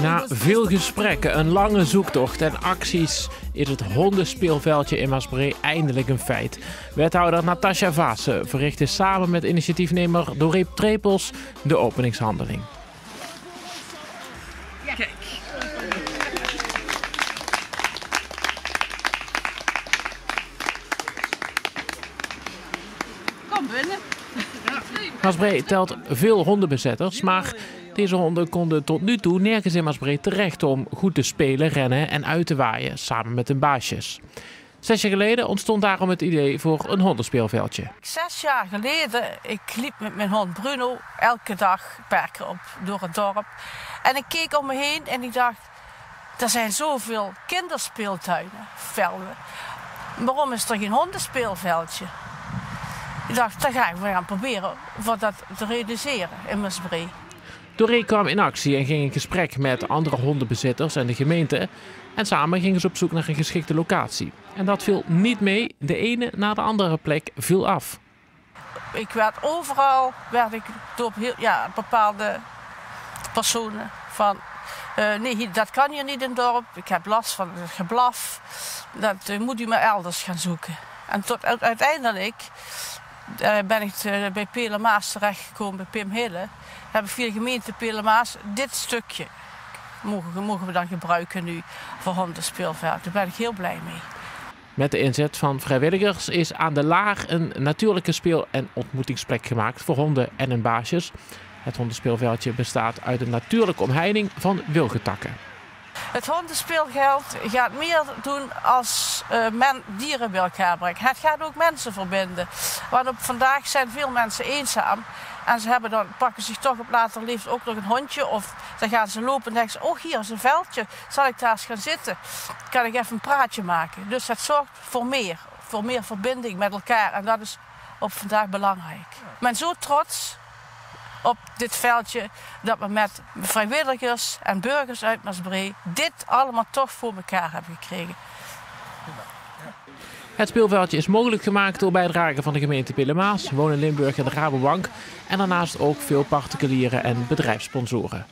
Na veel gesprekken, een lange zoektocht en acties is het hondenspeelveldje in Maasbree eindelijk een feit. Wethouder Natasja Vaassen verrichtte samen met initiatiefnemer Dorip Trepels de openingshandeling. Kijk. Kom binnen. Maasbree telt veel hondenbezetters, maar deze honden konden tot nu toe nergens in Maasbree terecht om goed te spelen, rennen en uit te waaien samen met hun baasjes. Zes jaar geleden ontstond daarom het idee voor een hondenspeelveldje. Zes jaar geleden, ik liep met mijn hond Bruno elke dag per keer op door het dorp. En ik keek om me heen en ik dacht, er zijn zoveel kinderspeeltuinen, velden. Waarom is er geen hondenspeelveldje? Ik dacht, dan ga ik maar gaan proberen voor dat te realiseren in Maasbree. Doreen kwam in actie en ging in gesprek met andere hondenbezitters en de gemeente. En samen gingen ze op zoek naar een geschikte locatie. En dat viel niet mee. De ene na de andere plek viel af. Ik werd overal werd ik door ja, bepaalde personen van. eh, nee, dat kan hier niet in het dorp. Ik heb last van het geblaf. Dat eh, moet u maar elders gaan zoeken. En tot uiteindelijk ben ik eh, bij Pelemaas terechtgekomen, bij Pim Hille. Heb ik via de gemeente Pelemaas dit stukje mogen, mogen we dan gebruiken nu voor hondenspeelveld. Daar ben ik heel blij mee. Met de inzet van vrijwilligers is aan de Laag een natuurlijke speel- en ontmoetingsplek gemaakt voor honden en hun baasjes. Het hondenspeelveldje bestaat uit een natuurlijke omheining van wilgetakken. Het hondenspeelgeld gaat meer doen als eh, men dieren bij elkaar brengt. Het gaat ook mensen verbinden. Want op vandaag zijn veel mensen eenzaam. En ze hebben dan, pakken zich toch op later leeftijd ook nog een hondje. Of dan gaan ze lopen en denken oh hier is een veldje. Zal ik daar eens gaan zitten? Kan ik even een praatje maken? Dus het zorgt voor meer. Voor meer verbinding met elkaar. En dat is op vandaag belangrijk. Ik ben zo trots op dit veldje dat we met vrijwilligers en burgers uit Maasbree dit allemaal toch voor elkaar hebben gekregen. Het speelveldje is mogelijk gemaakt door bijdragen van de gemeente Pillemaas, Wonen Limburg en de Rabobank. En daarnaast ook veel particuliere en bedrijfssponsoren.